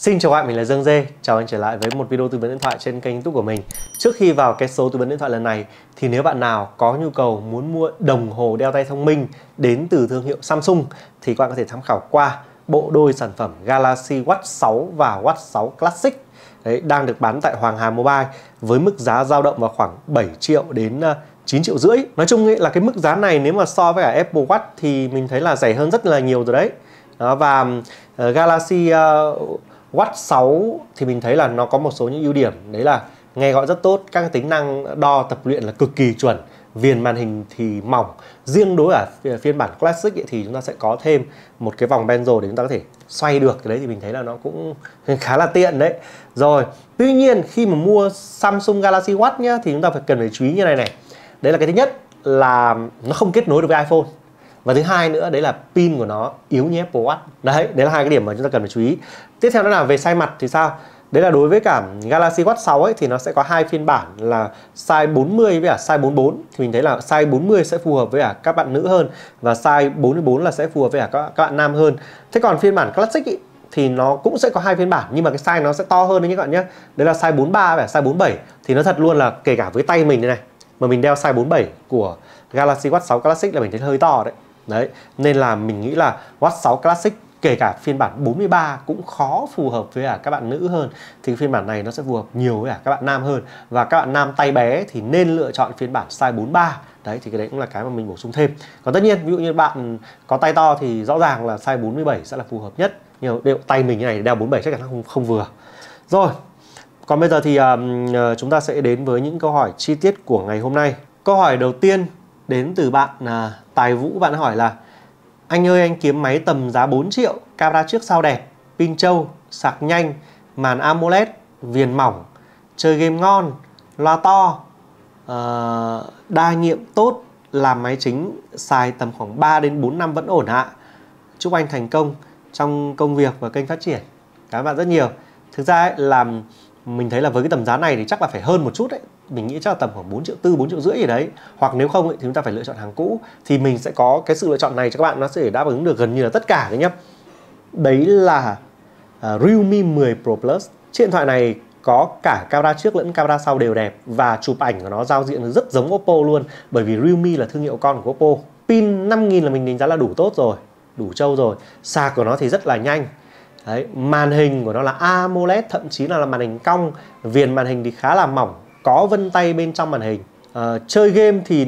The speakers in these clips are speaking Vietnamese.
Xin chào các bạn, mình là Dương Dê. Chào anh trở lại với một video tư vấn điện thoại trên kênh YouTube của mình. Trước khi vào cái số tư vấn điện thoại lần này thì nếu bạn nào có nhu cầu muốn mua đồng hồ đeo tay thông minh đến từ thương hiệu Samsung thì các bạn có thể tham khảo qua bộ đôi sản phẩm Galaxy Watch 6 và Watch 6 Classic. Đấy, đang được bán tại Hoàng Hà Mobile với mức giá dao động vào khoảng 7 triệu đến à, 9 triệu rưỡi. Nói chung ấy là cái mức giá này nếu mà so với cả Apple Watch thì mình thấy là rẻ hơn rất là nhiều rồi đấy. Đó, và uh, Galaxy uh, Watch 6 thì mình thấy là nó có một số những ưu điểm. Đấy là nghe gọi rất tốt các tính năng đo tập luyện là cực kỳ chuẩn. Viền màn hình thì mỏng. Riêng đối ở phiên bản classic ấy, thì chúng ta sẽ có thêm một cái vòng bezel để chúng ta có thể xoay được. Cái đấy thì mình thấy là nó cũng khá là tiện đấy. Rồi tuy nhiên khi mà mua Samsung Galaxy Watch nhá thì chúng ta phải cần phải chú ý như này này. Đấy là cái thứ nhất là nó không kết nối được với iPhone và thứ hai nữa đấy là pin của nó yếu như Apple Watch đấy đấy là hai cái điểm mà chúng ta cần phải chú ý. Tiếp theo đó là về size mặt thì sao? Đấy là đối với cả Galaxy Watch 6 ấy thì nó sẽ có hai phiên bản là size 40 với cả size 44 thì mình thấy là size 40 sẽ phù hợp với cả các bạn nữ hơn và size 44 là sẽ phù hợp với cả các, các bạn nam hơn. Thế còn phiên bản Classic ý, thì nó cũng sẽ có hai phiên bản nhưng mà cái size nó sẽ to hơn đấy các bạn nhé. Đấy là size 43 và size 47 thì nó thật luôn là kể cả với tay mình đây này mà mình đeo size 47 của Galaxy Watch 6 Classic là mình thấy hơi to đấy. Đấy, nên là mình nghĩ là Watch 6 Classic kể cả phiên bản 43 cũng khó phù hợp với cả các bạn nữ hơn. Thì phiên bản này nó sẽ phù hợp nhiều với cả các bạn nam hơn. Và các bạn nam tay bé thì nên lựa chọn phiên bản size 43 đấy thì cái đấy cũng là cái mà mình bổ sung thêm. Còn tất nhiên ví dụ như bạn có tay to thì rõ ràng là size 47 sẽ là phù hợp nhất. Nhưng đều tay mình như này đeo 47 chắc chắn không không vừa. Rồi còn bây giờ thì um, chúng ta sẽ đến với những câu hỏi chi tiết của ngày hôm nay. Câu hỏi đầu tiên đến từ bạn à, Tài Vũ. Bạn hỏi là anh ơi anh kiếm máy tầm giá 4 triệu camera trước sau đẹp pin trâu sạc nhanh màn AMOLED viền mỏng chơi game ngon loa to uh, đa nhiệm tốt làm máy chính xài tầm khoảng 3 đến 4 năm vẫn ổn ạ. Chúc anh thành công trong công việc và kênh phát triển. Cảm ơn bạn rất nhiều. Thực ra ấy, làm mình thấy là với cái tầm giá này thì chắc là phải hơn một chút đấy mình nghĩ chắc là tầm khoảng 4 triệu tư 4 triệu rưỡi gì đấy. Hoặc nếu không ấy, thì chúng ta phải lựa chọn hàng cũ. Thì mình sẽ có cái sự lựa chọn này cho các bạn nó sẽ đáp ứng được gần như là tất cả đấy nhá. Đấy là uh, Realme 10 Pro Plus. Chiếc điện thoại này có cả camera trước lẫn camera sau đều đẹp và chụp ảnh của nó giao diện rất giống Oppo luôn. Bởi vì Realme là thương hiệu con của Oppo. Pin 5000 là mình đánh giá là đủ tốt rồi đủ trâu rồi. Sạc của nó thì rất là nhanh. Đấy, màn hình của nó là AMOLED thậm chí là, là màn hình cong. Viền màn hình thì khá là mỏng có vân tay bên trong màn hình. À, chơi game thì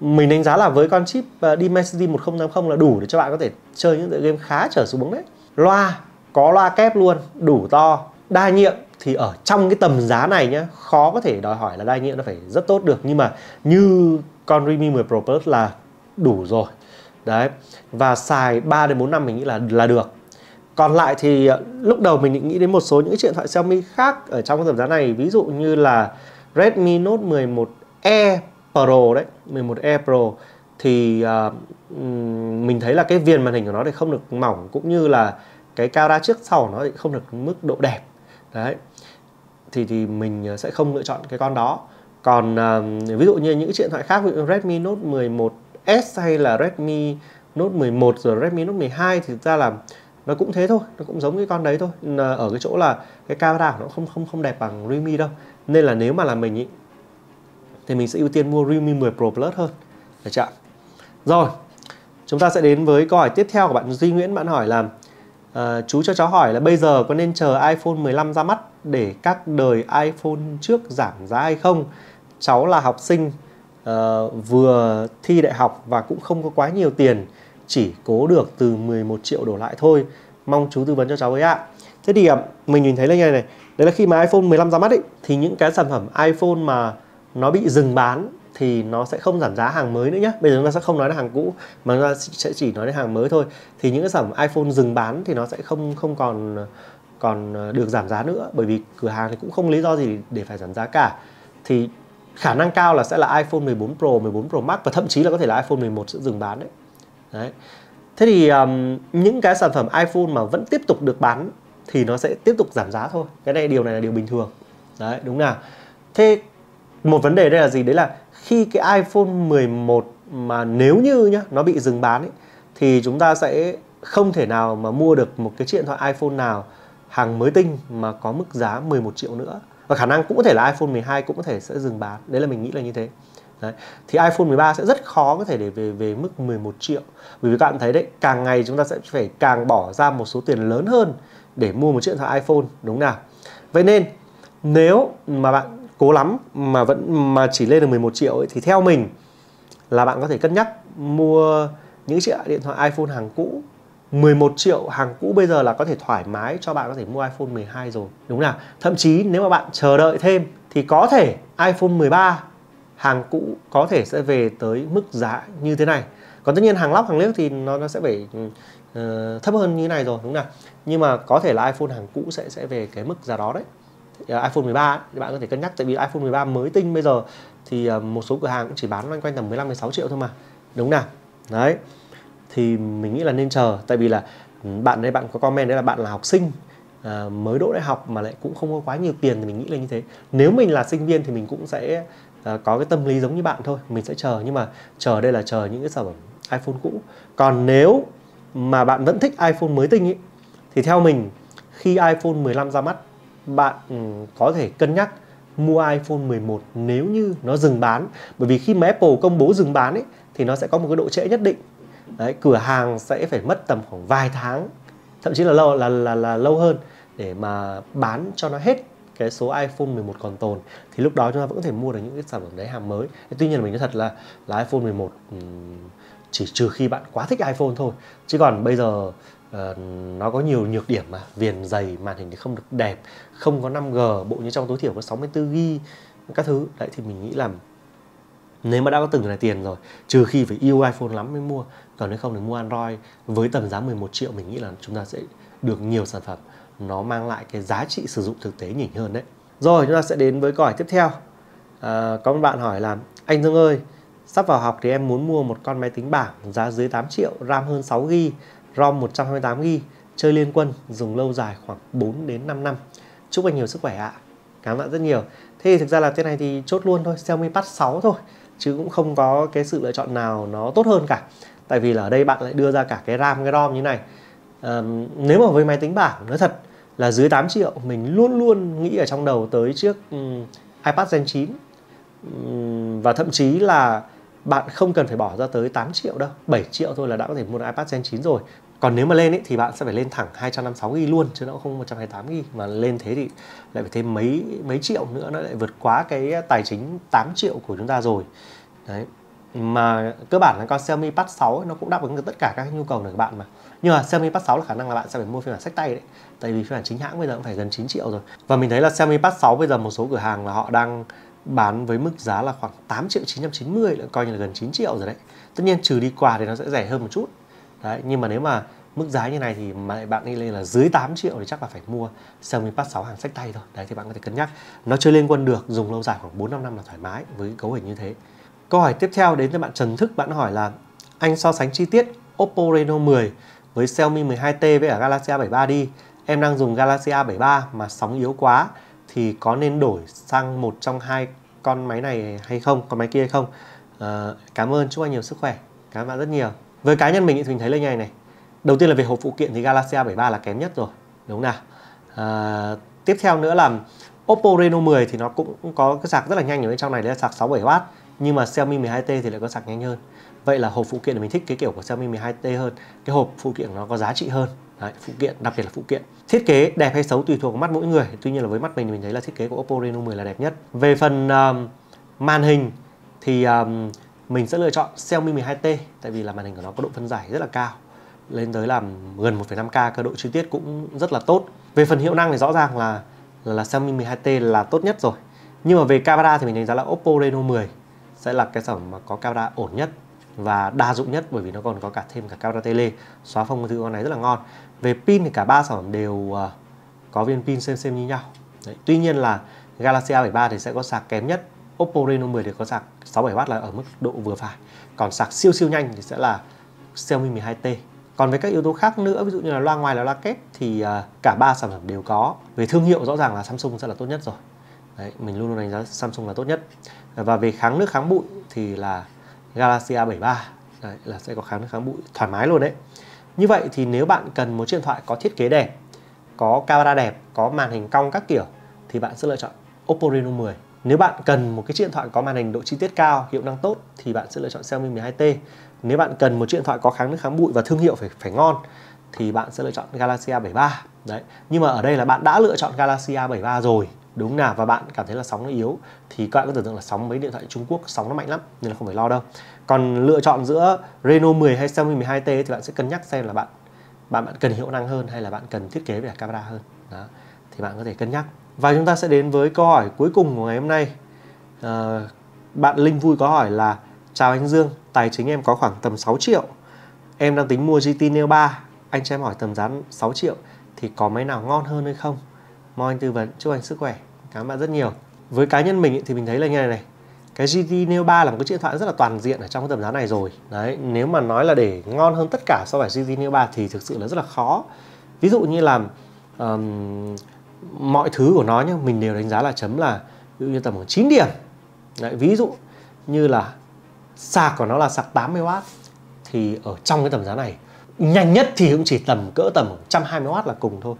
mình đánh giá là với con chip uh, Dimensity 1080 là đủ để cho bạn có thể chơi những tựa game khá trở xuống đấy. Loa có loa kép luôn đủ to. Đa nhiệm thì ở trong cái tầm giá này nhá khó có thể đòi hỏi là đa nhiệm nó phải rất tốt được. Nhưng mà như con Redmi 10 Pro Plus là đủ rồi. Đấy và xài 3 đến 4 năm mình nghĩ là là được. Còn lại thì ờ, lúc đầu mình định nghĩ đến một số những cái điện thoại Xiaomi khác ở trong cái tầm giá này. Ví dụ như là Redmi Note 11e Pro đấy 11e Pro thì uh, mình thấy là cái viền màn hình của nó thì không được mỏng cũng như là cái camera trước sau của nó thì không được mức độ đẹp. Đấy thì thì mình à, sẽ không lựa chọn cái con đó. Còn uh, ví dụ như những điện thoại khác ví dụ Redmi Note 11s hay là Redmi Note 11 rồi Redmi Note 12 thì thực ra là nó cũng thế thôi nó cũng giống cái con đấy thôi. Ở cái chỗ là cái camera của nó không không không đẹp bằng Realme đâu. Nên là nếu mà là mình ý, thì mình sẽ ưu tiên mua Realme 10 Pro Plus hơn. Được chưa rồi chúng ta sẽ đến với câu hỏi tiếp theo của bạn Duy Nguyễn. Bạn hỏi là uh, chú cho cháu hỏi là bây giờ có nên chờ iPhone 15 ra mắt để các đời iPhone trước giảm giá hay không? Cháu là học sinh uh, vừa thi đại học và cũng không có quá nhiều tiền chỉ cố được từ 11 triệu đổ lại thôi. Mong chú tư vấn cho cháu với ạ. Thế thì à, mình nhìn thấy là như này này. Đấy là khi mà iPhone 15 ra mắt ấy thì những cái sản phẩm iPhone mà nó bị dừng bán thì nó sẽ không giảm giá hàng mới nữa nhé bây giờ chúng ta sẽ không nói là hàng cũ mà chúng ta sẽ chỉ nói đến hàng mới thôi. Thì những cái sản phẩm iPhone dừng bán thì nó sẽ không không còn còn được giảm giá nữa. Bởi vì cửa hàng thì cũng không lý do gì để phải giảm giá cả. Thì khả năng cao là sẽ là iPhone 14 Pro, 14 Pro Max và thậm chí là có thể là iPhone 11 sẽ dừng bán đấy đấy. Thế thì um, những cái sản phẩm iPhone mà vẫn tiếp tục được bán thì nó sẽ tiếp tục giảm giá thôi. Cái này điều này là điều bình thường. Đấy đúng nào? Thế một vấn đề đây là gì? Đấy là khi cái iPhone 11 mà nếu như nhá nó bị dừng bán ấy, thì chúng ta sẽ không thể nào mà mua được một cái điện thoại iPhone nào hàng mới tinh mà có mức giá 11 triệu nữa. Và khả năng cũng có thể là iPhone 12 cũng có thể sẽ dừng bán. Đấy là mình nghĩ là như thế. Đấy. Thì iPhone 13 sẽ rất khó có thể để về về mức 11 triệu. Bởi vì các bạn thấy đấy Càng ngày chúng ta sẽ phải càng bỏ ra một số tiền lớn hơn Để mua một chiếc điện thoại iPhone Đúng nào? Vậy nên nếu mà bạn cố lắm Mà vẫn mà chỉ lên được 11 triệu ấy, Thì theo mình là bạn có thể cân nhắc Mua những chiếc điện thoại iPhone hàng cũ. 11 triệu hàng cũ bây giờ là có thể thoải mái cho bạn có thể mua iPhone 12 rồi đúng nào? Thậm chí nếu mà bạn chờ đợi thêm thì có thể iPhone 13 hàng cũ có thể sẽ về tới mức giá như thế này. Còn tất nhiên hàng lóc hàng liếc thì nó nó sẽ phải uh, thấp hơn như thế này rồi đúng không nào? Nhưng mà có thể là iPhone hàng cũ sẽ sẽ về cái mức giá đó đấy. Uh, iPhone 13 thì bạn có thể cân nhắc tại vì iPhone 13 mới tinh bây giờ thì uh, một số cửa hàng cũng chỉ bán loanh quanh tầm 15 16 triệu thôi mà đúng nào? Đấy. Thì mình nghĩ là nên chờ tại vì là ừ, bạn đây bạn có comment đấy là bạn là học sinh à, mới đỗ đại học mà lại cũng không có quá nhiều tiền thì mình nghĩ là như thế. Nếu mình là sinh viên thì mình cũng sẽ à, có cái tâm lý giống như bạn thôi mình sẽ chờ. Nhưng mà chờ đây là chờ những cái sản phẩm iPhone cũ. Còn nếu mà bạn vẫn thích iPhone mới tinh ý, thì theo mình khi iPhone 15 ra mắt bạn ừ, có thể cân nhắc mua iPhone 11 nếu như nó dừng bán. Bởi vì khi mà Apple công bố dừng bán ấy thì nó sẽ có một cái độ trễ nhất định. Đấy, cửa hàng sẽ phải mất tầm khoảng vài tháng thậm chí là lâu là, là là lâu hơn để mà bán cho nó hết cái số iPhone 11 còn tồn thì lúc đó chúng ta vẫn có thể mua được những cái sản phẩm đấy hàng mới. Tuy nhiên mình nói thật là là iPhone 11 chỉ trừ khi bạn quá thích iPhone thôi. Chứ còn bây giờ uh, nó có nhiều nhược điểm mà viền dày màn hình thì không được đẹp, không có 5G, bộ như trong tối thiểu có 64 GB các thứ. Đấy thì mình nghĩ là nếu mà đã có từng này tiền rồi trừ khi phải yêu iPhone lắm mới mua còn nếu không thì mua Android với tầm giá 11 triệu mình nghĩ là chúng ta sẽ được nhiều sản phẩm nó mang lại cái giá trị sử dụng thực tế nhỉnh hơn đấy. Rồi chúng ta sẽ đến với câu hỏi tiếp theo. À, có một bạn hỏi là anh Dương ơi sắp vào học thì em muốn mua một con máy tính bảng giá dưới 8 triệu RAM hơn 6 GB ROM 128 GB chơi liên quân dùng lâu dài khoảng 4 đến 5 năm. Chúc anh nhiều sức khỏe ạ. Cảm ơn bạn rất nhiều. Thế thì thực ra là thế này thì chốt luôn thôi Xiaomi Pad 6 thôi chứ cũng không có cái sự lựa chọn nào nó tốt hơn cả. Tại vì là ở đây bạn lại đưa ra cả cái RAM cái ROM như này. À, nếu mà với máy tính bảng nói thật là dưới 8 triệu mình luôn luôn nghĩ ở trong đầu tới chiếc ừ, iPad Gen 9 ừ, và thậm chí là bạn không cần phải bỏ ra tới 8 triệu đâu 7 triệu thôi là đã có thể mua được iPad Gen 9 rồi. Còn nếu mà lên ấy, thì bạn sẽ phải lên thẳng 256 GB luôn chứ nó không 128 GB mà lên thế thì lại phải thêm mấy mấy triệu nữa nó lại vượt quá cái tài chính 8 triệu của chúng ta rồi. Đấy mà cơ bản là con Xiaomi Pad 6 nó cũng đáp ứng được tất cả các nhu cầu của các bạn mà. Nhưng mà Xiaomi Pad 6 là khả năng là bạn sẽ phải mua phiên bản sách tay đấy. Tại vì phiên bản chính hãng bây giờ cũng phải gần 9 triệu rồi. Và mình thấy là Xiaomi Pad 6 bây giờ một số cửa hàng là họ đang bán với mức giá là khoảng 8 triệu 990 là coi như là gần 9 triệu rồi đấy. Tất nhiên trừ đi quà thì nó sẽ rẻ hơn một chút. Đấy, nhưng mà nếu mà mức giá như này thì mà bạn đi lên là dưới 8 triệu thì chắc là phải mua Xiaomi Pad 6 hàng sách tay thôi. Đấy, thì bạn có thể cân nhắc. Nó chơi liên quân được, dùng lâu dài khoảng 4 5 năm là thoải mái với cấu hình như thế câu hỏi tiếp theo đến từ bạn Trần Thức bạn hỏi là anh so sánh chi tiết Oppo Reno 10 với Xiaomi 12T với cả Galaxy A73 đi. Em đang dùng Galaxy A73 mà sóng yếu quá thì có nên đổi sang một trong hai con máy này hay không con máy kia hay không? À, cảm ơn chúc anh nhiều sức khỏe. Cảm ơn bạn rất nhiều. Với cá nhân mình thì mình thấy là như này này. Đầu tiên là về hộp phụ kiện thì Galaxy A73 là kém nhất rồi đúng không nào? À, tiếp theo nữa là Oppo Reno 10 thì nó cũng có cái sạc rất là nhanh ở bên trong này đấy là sạc 67W nhưng mà Xiaomi 12T thì lại có sạc nhanh hơn. Vậy là hộp phụ kiện mình thích cái kiểu của Xiaomi 12T hơn. Cái hộp phụ kiện nó có giá trị hơn. Đấy, phụ kiện đặc biệt là phụ kiện. Thiết kế đẹp hay xấu tùy thuộc vào mắt mỗi người. Tuy nhiên là với mắt mình thì mình thấy là thiết kế của Oppo Reno 10 là đẹp nhất. Về phần um, màn hình thì um, mình sẽ lựa chọn Xiaomi 12T tại vì là màn hình của nó có độ phân giải rất là cao. Lên tới là gần 1,5K cơ độ chi tiết cũng rất là tốt. Về phần hiệu năng thì rõ ràng là là, là Xiaomi 12T là tốt nhất rồi. Nhưng mà về camera thì mình đánh giá là Oppo Reno 10 sẽ là cái sản phẩm mà có camera ổn nhất và đa dụng nhất bởi vì nó còn có cả thêm cả camera tele. Xóa phông thứ con này rất là ngon. Về pin thì cả ba sản phẩm đều à, có viên pin xem xem như nhau. Đấy. tuy nhiên là Galaxy A73 thì sẽ có sạc kém nhất, Oppo Reno 10 thì có sạc 67W là ở mức độ vừa phải. Còn sạc siêu siêu nhanh thì sẽ là Xiaomi 12T còn về các yếu tố khác nữa, ví dụ như là loa ngoài là loa kép thì à, cả ba sản phẩm đều có. Về thương hiệu rõ ràng là Samsung sẽ là tốt nhất rồi. Đấy, mình luôn luôn đánh giá Samsung là tốt nhất. Và về kháng nước kháng bụi thì là Galaxy A73 đấy, là sẽ có kháng nước kháng bụi thoải mái luôn đấy. Như vậy thì nếu bạn cần một chiếc điện thoại có thiết kế đẹp có camera đẹp có màn hình cong các kiểu thì bạn sẽ lựa chọn Oppo Reno 10 nếu bạn cần một cái chiếc điện thoại có màn hình độ chi tiết cao hiệu năng tốt thì bạn sẽ lựa chọn Xiaomi 12T nếu bạn cần một chiếc điện thoại có kháng nước kháng bụi và thương hiệu phải phải ngon thì bạn sẽ lựa chọn Galaxy A73 đấy nhưng mà ở đây là bạn đã lựa chọn Galaxy A73 rồi đúng nào và bạn cảm thấy là sóng nó yếu thì các bạn có tưởng tượng là sóng mấy điện thoại Trung Quốc sóng nó mạnh lắm nên là không phải lo đâu. Còn lựa chọn giữa Reno 10 hay Xiaomi 12T thì bạn sẽ cân nhắc xem là bạn bạn bạn cần hiệu năng hơn hay là bạn cần thiết kế về camera hơn. Đó thì bạn có thể cân nhắc. Và chúng ta sẽ đến với câu hỏi cuối cùng của ngày hôm nay. À, bạn Linh vui có hỏi là chào anh Dương tài chính em có khoảng tầm 6 triệu. Em đang tính mua GT Neo 3 anh cho em hỏi tầm giá 6 triệu thì có máy nào ngon hơn hay không? Mong anh tư vấn. Chúc anh sức khỏe. Cảm ơn bạn rất nhiều. Với cá nhân mình thì mình thấy là như này này. Cái GT Neo 3 là một cái chiếc điện thoại rất là toàn diện ở trong cái tầm giá này rồi. Đấy nếu mà nói là để ngon hơn tất cả so với GT Neo 3 thì thực sự là rất là khó. Ví dụ như là um, mọi thứ của nó nhá mình đều đánh giá là chấm là ví dụ như tầm khoảng 9 điểm. Đấy, ví dụ như là sạc của nó là sạc 80W thì ở trong cái tầm giá này nhanh nhất thì cũng chỉ tầm cỡ tầm 120W là cùng thôi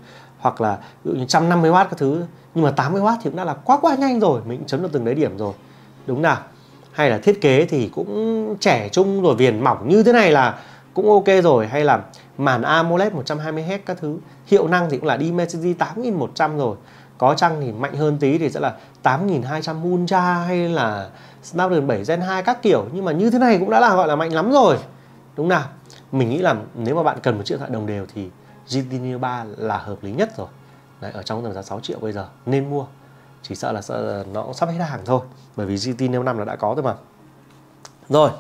hoặc là ví dụ như 150W các thứ. Nhưng mà 80W thì cũng đã là quá quá nhanh rồi. Mình chấm được từng đấy điểm rồi. Đúng nào? Hay là thiết kế thì cũng trẻ trung rồi, viền mỏng như thế này là cũng ok rồi. Hay là màn AMOLED 120Hz các thứ, hiệu năng thì cũng là Dimensity 8100 rồi. Có chăng thì mạnh hơn tí thì sẽ là 8200 Ultra hay là Snapdragon 7 Gen 2 các kiểu. Nhưng mà như thế này cũng đã là, gọi là, mạnh lắm rồi. Đúng nào? Mình nghĩ là nếu mà bạn cần một chiếc điện thoại đồng đều thì GT Neo 3 là hợp lý nhất rồi. Đấy, ở trong tầm giá 6 triệu bây giờ nên mua. Chỉ sợ là sợ nó cũng sắp hết hàng thôi bởi vì GT Neo 5 là đã có rồi mà. Rồi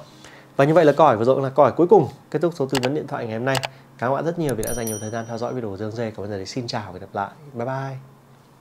và như vậy là câu hỏi vừa rồi là câu hỏi cuối cùng kết thúc số tư vấn điện thoại ngày hôm nay. Cảm ơn bạn rất nhiều vì đã dành nhiều thời gian theo dõi video của Dương Dê. Bây giờ thì xin chào và gặp lại. Bye bye.